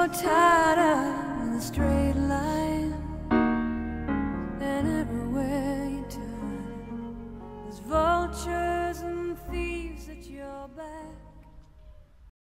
So up in a straight line, and everywhere you turn, there's vultures and thieves at your back.